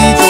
Cristo.